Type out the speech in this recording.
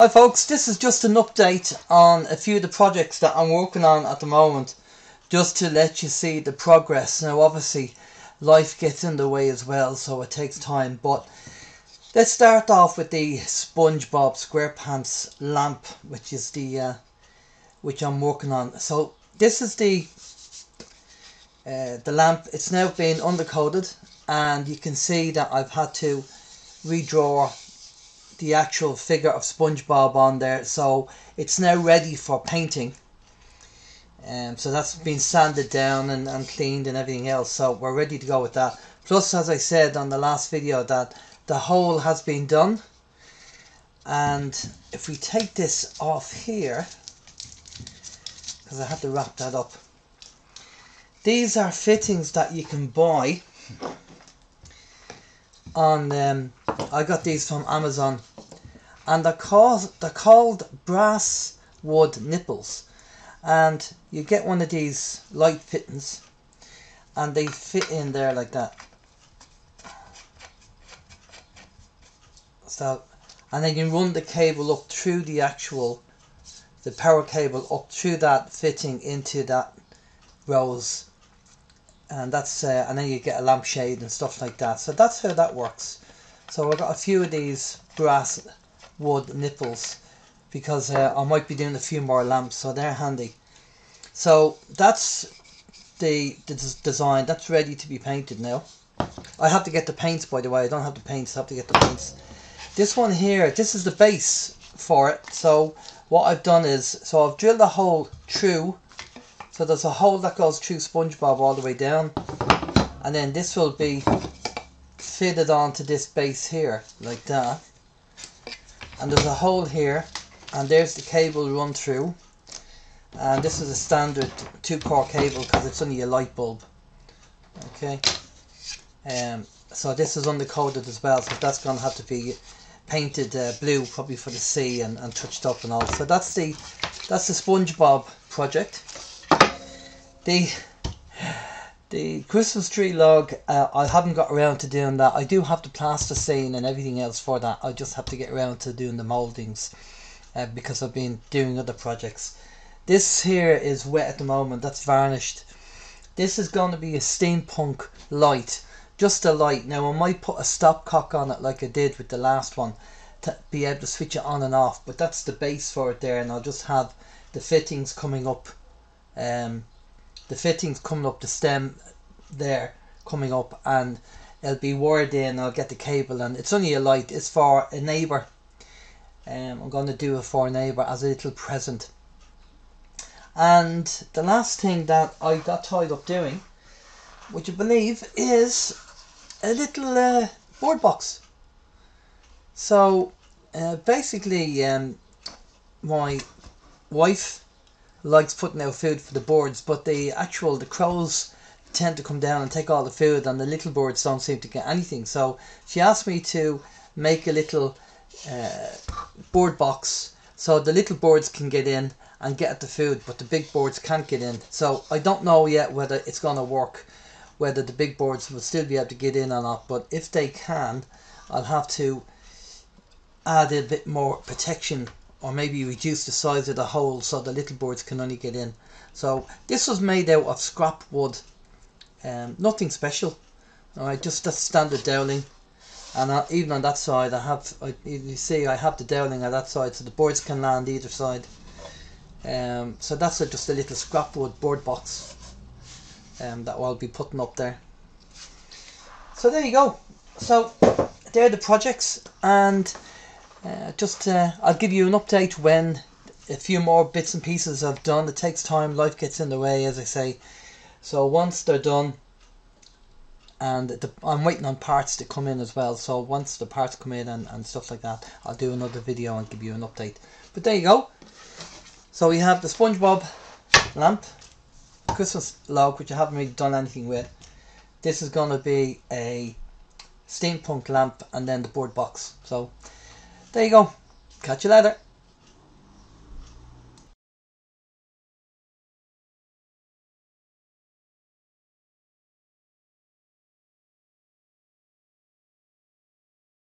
Hi folks, this is just an update on a few of the projects that I'm working on at the moment just to let you see the progress. Now obviously life gets in the way as well so it takes time but let's start off with the SpongeBob SquarePants lamp which is the uh, which I'm working on. So this is the uh, the lamp, it's now been undercoated and you can see that I've had to redraw the actual figure of SpongeBob on there so it's now ready for painting. Um, so that's been sanded down and, and cleaned and everything else so we're ready to go with that. Plus as I said on the last video that the hole has been done. And if we take this off here because I have to wrap that up these are fittings that you can buy on um, I got these from Amazon and they're called they're called brass wood nipples. And you get one of these light fittings and they fit in there like that. So and then you run the cable up through the actual the power cable up through that fitting into that rose. And that's uh, and then you get a lampshade and stuff like that. So that's how that works. So I've got a few of these brass wood nipples because uh, I might be doing a few more lamps so they're handy so that's the, the design that's ready to be painted now I have to get the paints by the way I don't have the paints I have to get the paints this one here this is the base for it so what I've done is so I've drilled a hole through so there's a hole that goes through SpongeBob all the way down. And then this will be fitted onto this base here, like that. And there's a hole here, and there's the cable run through. And this is a standard two core cable because it's only a light bulb. Okay. Um, so this is undercoated as well, so that's going to have to be painted uh, blue probably for the sea and, and touched up and all. So that's the that's the SpongeBob project the the Christmas tree log, uh, I haven't got around to doing that. I do have the plasticine and everything else for that. I just have to get around to doing the mouldings uh, because I've been doing other projects. This here is wet at the moment. That's varnished. This is going to be a steampunk light. Just a light. Now I might put a stopcock on it like I did with the last one to be able to switch it on and off. But that's the base for it there and I'll just have the fittings coming up um, the fittings coming up the stem there coming up and it'll be wired in I'll get the cable and it's only a light it's for a neighbour. Um, I'm going to do it for a neighbour as a little present. And the last thing that I got tied up doing would you believe is a little uh, bird box. So uh, basically um, my wife likes putting out food for the birds, but the actual the crows tend to come down and take all the food, and the little birds don't seem to get anything. So she asked me to make a little uh, bird box so the little birds can get in and get at the food, but the big birds can't get in. So I don't know yet whether it's gonna work, whether the big birds will still be able to get in or not. But if they can, I'll have to add a bit more protection or maybe reduce the size of the hole so the little birds can only get in. So this was made out of scrap wood, um, nothing special. Alright, just a standard doweling. And uh, even on that side, I have, I, you see, I have the doweling on that side, so the boards can land either side. Um, so that's a, just a little scrap wood bird box um, that I'll be putting up there. So there you go. So they're the projects, and uh, just uh, I'll give you an update when a few more bits and pieces I've done. It takes time, life gets in the way, as I say. So once they're done, and the, I'm waiting on parts to come in as well. So once the parts come in and, and stuff like that, I'll do another video and give you an update. But there you go. So we have the SpongeBob lamp, Christmas log, which I haven't really done anything with. This is going to be a steampunk lamp and then the bird box. So there you go. Catch you later.